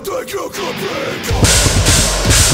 don't think you could be